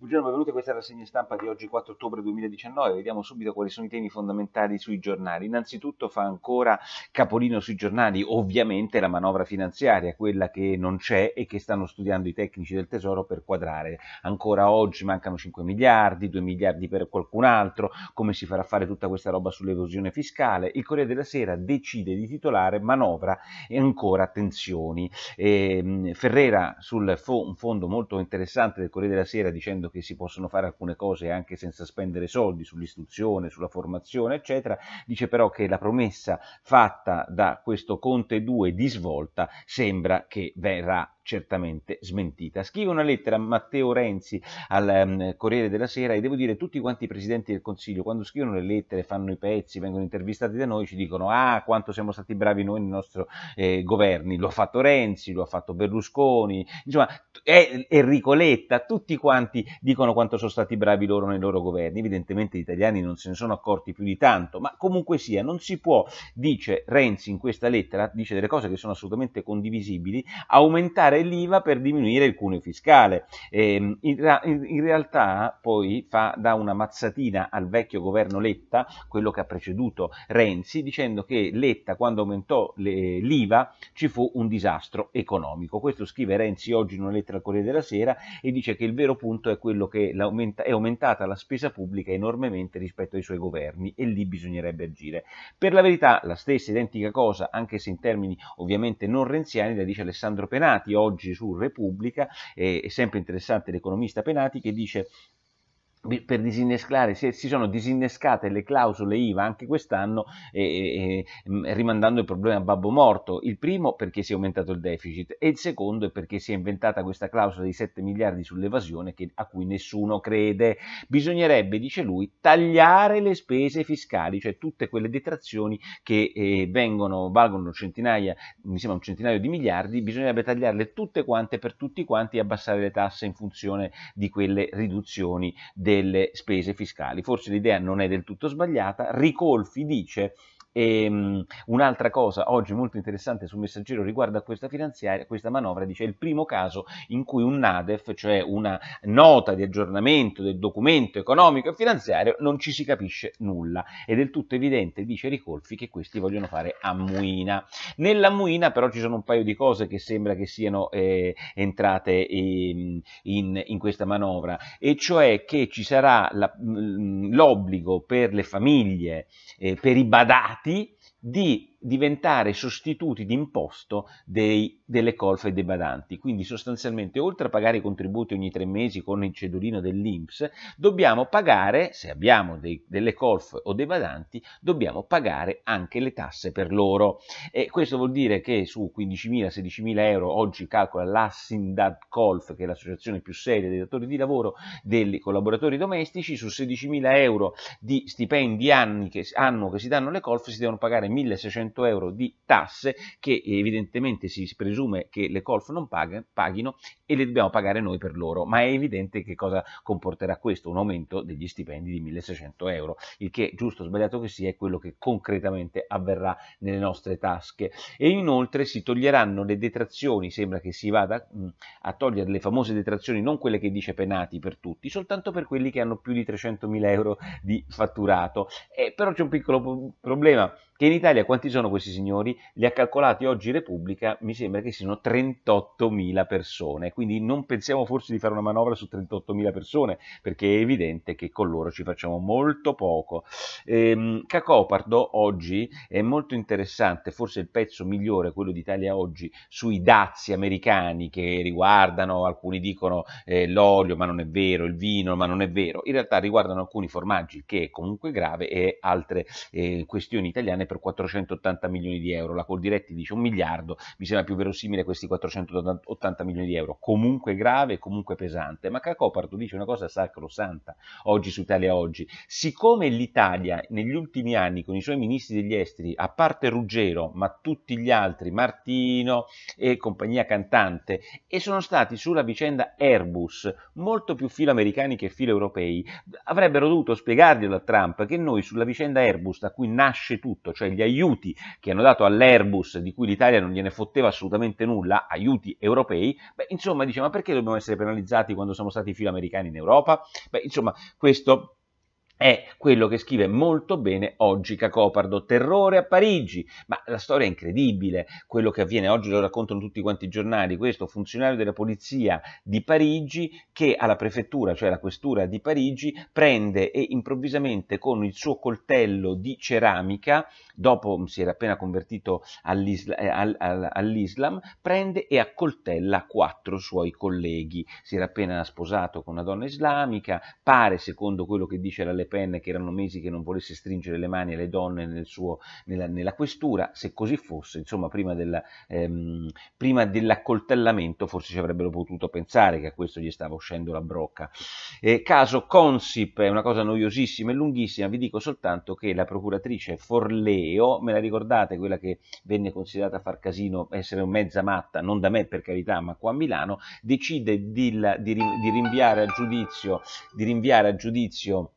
Buongiorno, benvenuti a questa rassegna stampa di oggi 4 ottobre 2019. Vediamo subito quali sono i temi fondamentali sui giornali. Innanzitutto fa ancora capolino sui giornali ovviamente la manovra finanziaria, quella che non c'è e che stanno studiando i tecnici del Tesoro per quadrare. Ancora oggi mancano 5 miliardi, 2 miliardi per qualcun altro, come si farà fare tutta questa roba sull'evasione fiscale. Il Corriere della Sera decide di titolare manovra e ancora tensioni. E, ehm, Ferrera sul fo- un fondo molto interessante del Corriere della Sera dicendo che si possono fare alcune cose anche senza spendere soldi sull'istruzione, sulla formazione, eccetera, dice però che la promessa fatta da questo Conte 2 di svolta sembra che verrà certamente smentita. Scrive una lettera a Matteo Renzi al um, Corriere della Sera e devo dire tutti quanti i presidenti del Consiglio quando scrivono le lettere, fanno i pezzi, vengono intervistati da noi ci dicono ah quanto siamo stati bravi noi nei nostri eh, governi, lo ha fatto Renzi, lo ha fatto Berlusconi, insomma Enrico Letta, tutti quanti dicono quanto sono stati bravi loro nei loro governi, evidentemente gli italiani non se ne sono accorti più di tanto, ma comunque sia non si può, dice Renzi in questa lettera, dice delle cose che sono assolutamente condivisibili, aumentare l'IVA per diminuire il cuneo fiscale. Eh, in, in, realtà poi fa, dà una mazzatina al vecchio governo Letta, quello che ha preceduto Renzi, dicendo che Letta quando aumentò l'IVA ci fu un disastro economico. Questo scrive Renzi oggi in una lettera al Corriere della Sera e dice che il vero punto è quello che è aumentata la spesa pubblica enormemente rispetto ai suoi governi e lì bisognerebbe agire. Per la verità la stessa identica cosa, anche se in termini ovviamente non renziani, la dice Alessandro Penati oggi su Repubblica, è sempre interessante l'economista Penati che dice per disinnescare, si, sono disinnescate le clausole IVA anche quest'anno eh, eh, rimandando il problema a babbo morto. Il primo perché si è aumentato il deficit e il secondo è perché si è inventata questa clausola di 7 miliardi sull'evasione che, a cui nessuno crede. Bisognerebbe, dice lui, tagliare le spese fiscali, cioè tutte quelle detrazioni che eh, vengono, valgono centinaia, mi sembra un centinaio di miliardi, bisognerebbe tagliarle tutte quante per tutti quanti e abbassare le tasse in funzione di quelle riduzioni delle spese fiscali. Forse l'idea non è del tutto sbagliata. Ricolfi dice e, um, un'altra cosa oggi molto interessante sul messaggero riguardo a questa finanziaria, questa manovra, dice il primo caso in cui un NADEF, cioè una nota di aggiornamento del documento economico e finanziario, non ci si capisce nulla. È del tutto evidente, dice Ricolfi, che questi vogliono fare a Muina. Nella Muina però ci sono un paio di cose che sembra che siano eh, entrate in, in, in, questa manovra, e cioè che ci sarà la, l'obbligo per le famiglie, eh, per i badati, stati di diventare sostituti d'imposto dei, delle colf e dei badanti. Quindi sostanzialmente oltre a pagare i contributi ogni tre mesi con il cedolino dell'Inps, dobbiamo pagare, se abbiamo dei, delle colf o dei badanti, dobbiamo pagare anche le tasse per loro. E questo vuol dire che su 15.000-16.000 euro oggi calcola l'Assindat Colf, che è l'associazione più seria dei datori di lavoro dei collaboratori domestici, su 16.000 euro di stipendi anni che, annuo che si danno le colf si devono pagare 1.600 euro di tasse che evidentemente si presume che le colf non paghino e le dobbiamo pagare noi per loro, ma è evidente che cosa comporterà questo, un aumento degli stipendi di 1.600 euro, il che giusto o sbagliato che sia è quello che concretamente avverrà nelle nostre tasche. E inoltre si toglieranno le detrazioni, sembra che si vada mh, a togliere le famose detrazioni, non quelle che dice penati per tutti, soltanto per quelli che hanno più di 300.000 euro di fatturato. Eh, però c'è un piccolo problema che in Italia quanti sono questi signori? Li ha calcolati oggi Repubblica, mi sembra che siano 38.000 persone, quindi non pensiamo forse di fare una manovra su 38.000 persone, perché è evidente che con loro ci facciamo molto poco. Ehm, Cacopardo oggi è molto interessante, forse il pezzo migliore, quello d'Italia oggi, sui dazi americani che riguardano, alcuni dicono eh, l'olio, ma non è vero, il vino, ma non è vero, in realtà riguardano alcuni formaggi, che è comunque grave, e altre eh, questioni italiane per 480 milioni di euro, la Coldiretti dice un miliardo, mi sembra più verosimile questi 480 milioni di euro, comunque grave comunque pesante, ma Cacopardo dice una cosa sacrosanta oggi su Italia Oggi, siccome l'Italia negli ultimi anni con i suoi ministri degli esteri, a parte Ruggero, ma tutti gli altri, Martino e compagnia cantante, e sono stati sulla vicenda Airbus molto più filo americani che filo europei, avrebbero dovuto spiegarglielo a Trump che noi sulla vicenda Airbus, da cui nasce tutto, cioè gli aiuti che hanno dato all'Airbus, di cui l'Italia non gliene fotteva assolutamente nulla, aiuti europei, beh, insomma, dice, ma perché dobbiamo essere penalizzati quando siamo stati filoamericani in Europa? Beh, insomma, questo è quello che scrive molto bene oggi Cacopardo, terrore a Parigi, ma la storia è incredibile, quello che avviene oggi lo raccontano tutti quanti i giornali, questo funzionario della polizia di Parigi che alla prefettura, cioè alla questura di Parigi, prende e improvvisamente con il suo coltello di ceramica, dopo si era appena convertito all'Islam, eh, all'Islam prende e accoltella quattro suoi colleghi, si era appena sposato con una donna islamica, pare secondo quello che dice la Pen che erano mesi che non volesse stringere le mani alle donne nel suo, nella, nella, questura, se così fosse, insomma, prima, del, ehm, prima, dell'accoltellamento forse ci avrebbero potuto pensare che a questo gli stava uscendo la brocca. Eh, caso Consip è una cosa noiosissima e lunghissima, vi dico soltanto che la procuratrice Forleo, me la ricordate, quella che venne considerata far casino, essere un mezza matta, non da me per carità, ma qua a Milano, decide di, di, di rinviare a giudizio, di rinviare a giudizio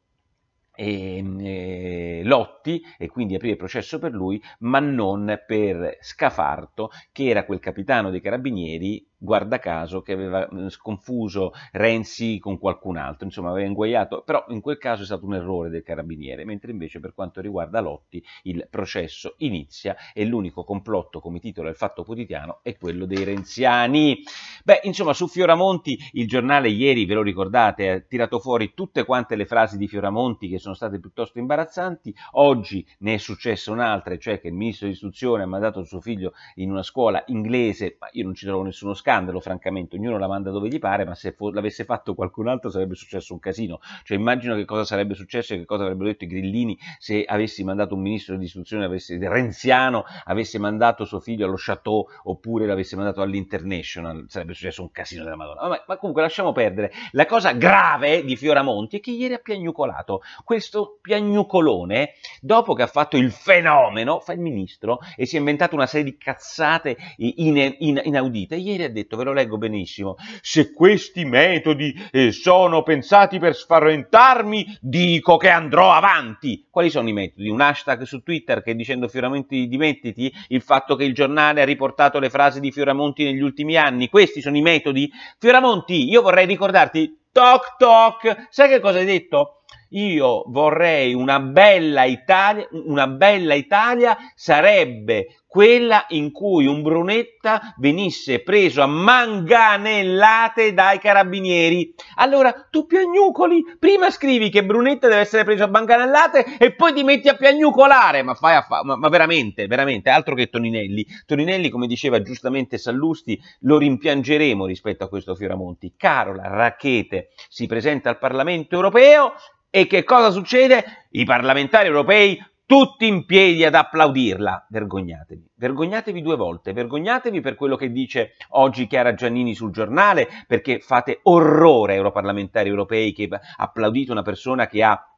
e, e, Lotti e quindi aprire processo per lui, ma non per Scafarto, che era quel capitano dei carabinieri guarda caso, che aveva mm, sconfuso Renzi con qualcun altro, insomma aveva inguaiato, però in quel caso è stato un errore del carabiniere, mentre invece per quanto riguarda Lotti il processo inizia e l'unico complotto, come titola il Fatto Quotidiano, è quello dei renziani. Beh, insomma, su Fioramonti il giornale ieri, ve lo ricordate, ha tirato fuori tutte quante le frasi di Fioramonti che sono state piuttosto imbarazzanti, oggi ne è successa un'altra, cioè che il ministro di istruzione ha mandato suo figlio in una scuola inglese, ma io non ci trovo nessuno scambio, scandalo, francamente, ognuno la manda dove gli pare, ma se l'avesse fatto qualcun altro sarebbe successo un casino. Cioè immagino che cosa sarebbe successo e che cosa avrebbero detto i grillini se avessi mandato un ministro di istruzione avesse, renziano, avesse mandato suo figlio allo Chateau oppure l'avesse mandato all'International, sarebbe successo un casino della Madonna. Ma, ma comunque lasciamo perdere. La cosa grave di Fioramonti è che ieri ha piagnucolato. Questo piagnucolone, dopo che ha fatto il fenomeno, fa il ministro e si è inventato una serie di cazzate in, in, inaudite, ieri ha detto detto, ve lo leggo benissimo, se questi metodi eh, sono pensati per spaventarmi, dico che andrò avanti. Quali sono i metodi? Un hashtag su Twitter che dicendo Fioramonti dimettiti, il fatto che il giornale ha riportato le frasi di Fioramonti negli ultimi anni, questi sono i metodi? Fioramonti, io vorrei ricordarti, toc toc, sai che cosa hai detto? Io vorrei una bella Italia, una bella Italia sarebbe quella in cui un Brunetta venisse preso a manganellate dai carabinieri. Allora tu piagnucoli, prima scrivi che Brunetta deve essere preso a manganellate e poi ti metti a piagnucolare, ma fai a fa- ma, ma veramente, veramente, altro che Toninelli. Toninelli, come diceva giustamente Sallusti, lo rimpiangeremo rispetto a questo Fioramonti. Carola Racchete si presenta al Parlamento europeo e che cosa succede? I parlamentari europei tutti in piedi ad applaudirla. Vergognatevi, vergognatevi due volte, vergognatevi per quello che dice oggi Chiara Giannini sul giornale, perché fate orrore europarlamentari europei che applaudite una persona che ha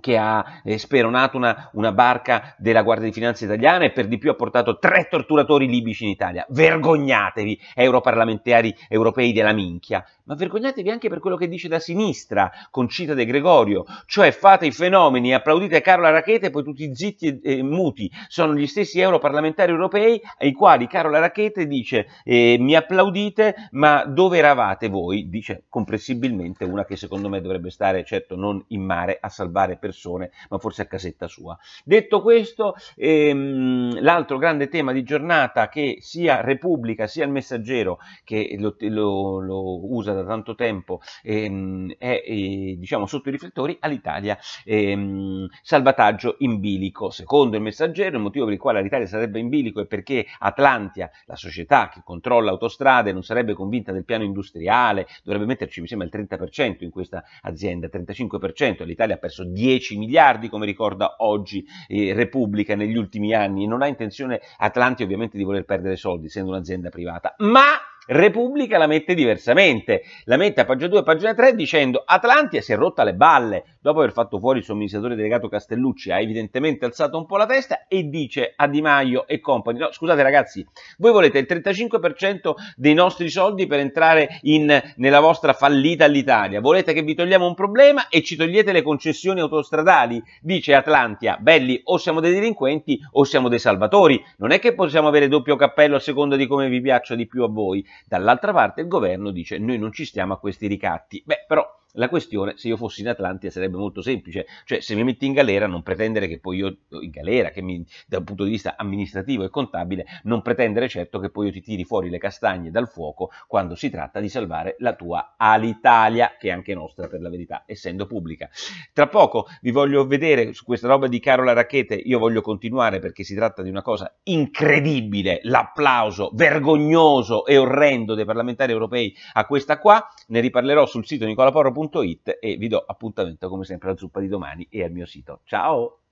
che ha eh, speronato una, una, barca della Guardia di Finanza italiana e per di più ha portato tre torturatori libici in Italia. Vergognatevi, europarlamentari europei della minchia, ma vergognatevi anche per quello che dice da sinistra Concita De Gregorio, cioè fate i fenomeni, applaudite Carola Rachete e poi tutti zitti e, e, muti. Sono gli stessi europarlamentari europei ai quali Carola Rachete dice eh, mi applaudite, ma dove eravate voi? Dice comprensibilmente una che secondo me dovrebbe stare certo non in mare a salvare persone, ma forse a casetta sua. Detto questo, ehm, l'altro grande tema di giornata che sia Repubblica sia il Messaggero, che lo, lo, lo usa da tanto tempo, ehm, è eh, diciamo sotto i riflettori all'Italia. Ehm, salvataggio in bilico. Secondo il Messaggero, il motivo per il quale l'Italia sarebbe in bilico è perché Atlantia, la società che controlla autostrade, non sarebbe convinta del piano industriale, dovrebbe metterci, mi sembra, il 30% in questa azienda, 35%. L'Italia ha perso 10 10 miliardi, come ricorda oggi eh, Repubblica negli ultimi anni, non ha intenzione Atlanti ovviamente di voler perdere soldi, essendo un'azienda privata, ma Repubblica la mette diversamente, la mette a pagina 2 e pagina 3 dicendo Atlantia si è rotta le balle, dopo aver fatto fuori il somministratore delegato Castellucci ha evidentemente alzato un po' la testa e dice a Di Maio e compagni, no scusate ragazzi, voi volete il 35% dei nostri soldi per entrare in, nella vostra fallita all'Italia, volete che vi togliamo un problema e ci togliete le concessioni autostradali, dice Atlantia, belli o siamo dei delinquenti o siamo dei salvatori, non è che possiamo avere doppio cappello a seconda di come vi piaccia di più a voi, Dall'altra parte il governo dice noi non ci stiamo a questi ricatti. Beh, però la questione, se io fossi in Atlantia, sarebbe molto semplice, cioè se mi metti in galera non pretendere che poi io, in galera, che mi, da un punto di vista amministrativo e contabile, non pretendere certo che poi io ti tiri fuori le castagne dal fuoco quando si tratta di salvare la tua Alitalia, che è anche nostra per la verità, essendo pubblica. Tra poco vi voglio vedere su questa roba di Carola Racchete, io voglio continuare perché si tratta di una cosa incredibile, l'applauso vergognoso e orrendo dei parlamentari europei a questa qua, ne riparlerò sul sito nicolaporro.com www.zuppa.it e vi do appuntamento come sempre alla zuppa di domani e al mio sito. Ciao!